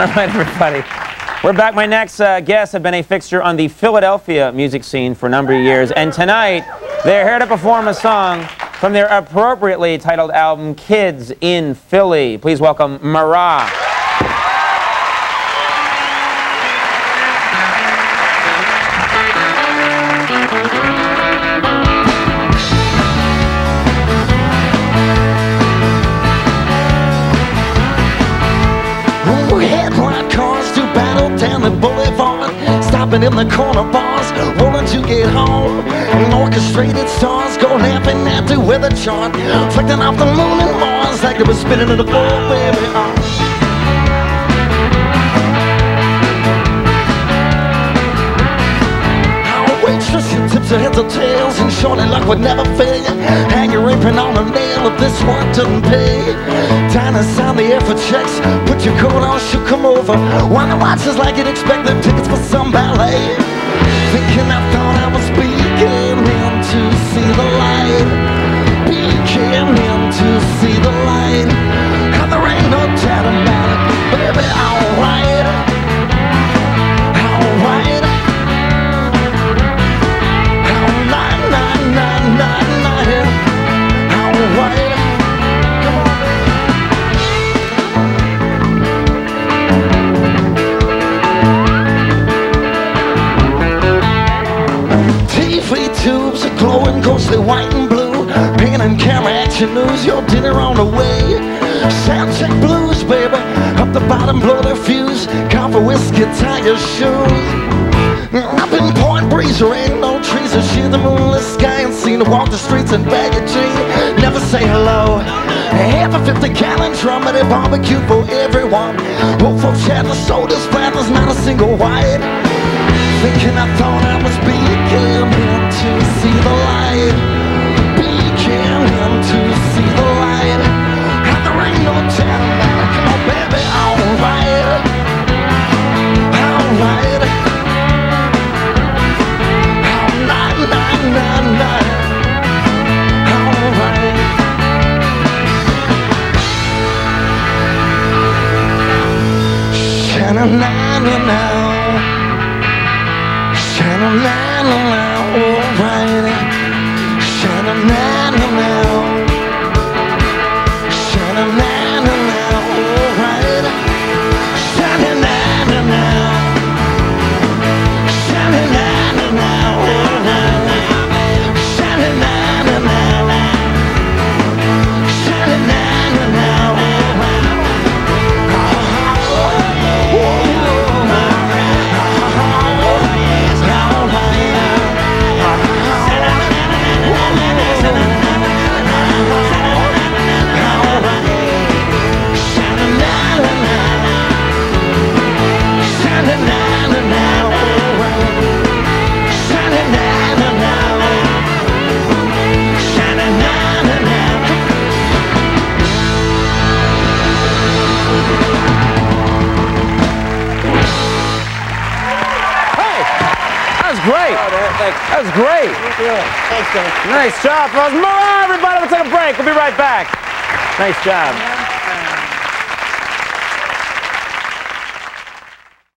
All right, everybody. We're back. My next uh, guests have been a fixture on the Philadelphia music scene for a number of years, and tonight they're here to perform a song from their appropriately titled album, Kids in Philly. Please welcome Marah. Headlight cars to battle down the boulevard. Stopping in the corner bars, rolling to get home. And orchestrated stars go napping at the weather chart. Reflecting off the moon and Mars like they were spinning in the floor, baby tips her heads or tails And surely luck would never fail Hang your apron on a nail if this work doesn't pay. Diners sign the air for checks come over While the watchers like you'd expect them tickets for some ballet. Thinking I TV tubes are glowing ghostly white and blue. Pain and camera action news, your dinner on the way. Sound check blues, baby. Up the bottom, blow their fuse. Coffee, whiskey, tie your shoes. Up in Point Breeze, there ain't no trees. I see the moonless sky and seen to walk the streets in baggy jeans. Never say hello. Half a 50 gallon drum and a barbecue for everyone. Both folks had the sodas, flat, there's not a single white. Thinking I thought I was the light Beginning to see the light. Come on oh, baby, alright. Alright. Alright, night, night, night alright Sha-na-na-na-na, was great. That was great. Thanks, John. Nice job. Marah, everybody. We'll take a break. We'll be right back. Nice job.